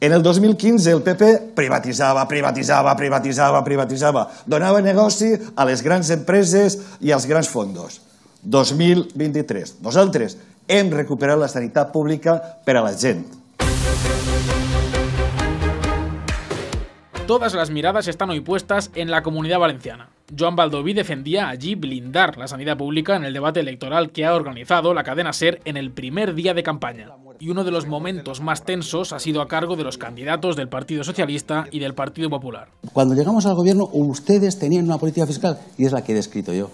En el 2015 el PP privatitzava, privatitzava, privatitzava, privatitzava, donava negoci a les grans empreses i als grans fondos. 2023. Nosaltres hem recuperat la sanitat pública per a la gent. Todas las miradas están hoy puestas en la comunidad valenciana. Joan Baldoví defendía allí blindar la sanidad pública en el debate electoral que ha organizado la cadena SER en el primer día de campaña. Y uno de los momentos más tensos ha sido a cargo de los candidatos del Partido Socialista y del Partido Popular. Cuando llegamos al gobierno, ustedes tenían una política fiscal y es la que he descrito yo.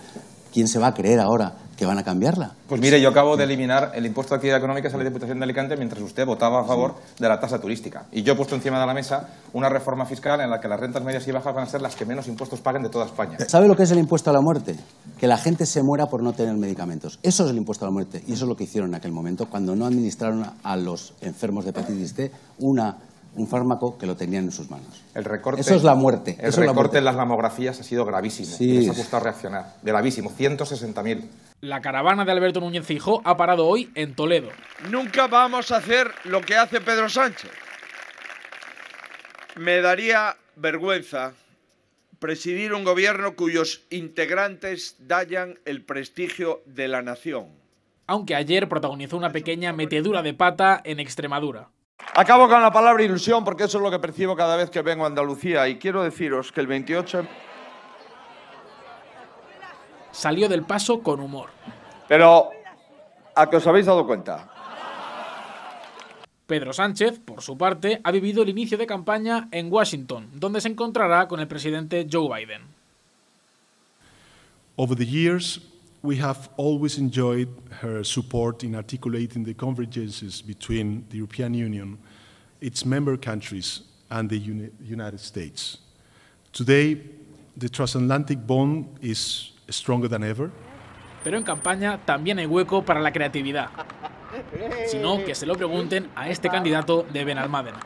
¿Quién se va a creer ahora que van a cambiarla? Pues mire, yo acabo de eliminar el impuesto de actividad económica en la Diputación de Alicante mientras usted votaba a favor de la tasa turística. Y yo he puesto encima de la mesa una reforma fiscal en la que las rentas medias y bajas van a ser las que menos impuestos paguen de toda España. ¿Sabe lo que es el impuesto a la muerte? Que la gente se muera por no tener medicamentos. Eso es el impuesto a la muerte. Y eso es lo que hicieron en aquel momento cuando no administraron a los enfermos de hepatitis C una un fármaco que lo tenían en sus manos. El recorte, Eso es la muerte. El Eso la recorte muerte. en las mamografías ha sido gravísimo. Sí. Les ha costado reaccionar. Gravísimo. 160.000. La caravana de Alberto Núñez Feijóo ha parado hoy en Toledo. Nunca vamos a hacer lo que hace Pedro Sánchez. Me daría vergüenza presidir un gobierno cuyos integrantes dañan el prestigio de la nación. Aunque ayer protagonizó una pequeña metedura de pata en Extremadura. Acabo con la palabra ilusión porque eso es lo que percibo cada vez que vengo a Andalucía y quiero deciros que el 28... Salió del paso con humor. Pero, ¿a que os habéis dado cuenta? Pedro Sánchez, por su parte, ha vivido el inicio de campaña en Washington, donde se encontrará con el presidente Joe Biden. Over the years, we have always enjoyed her support in articulating the convergences between the European Union, its member countries, and the Uni- United States. Today, the transatlantic bond is stronger than ever. Pero en campaña también hay hueco para la creatividad. Si no, que se lo pregunten a este candidato de Benalmádena.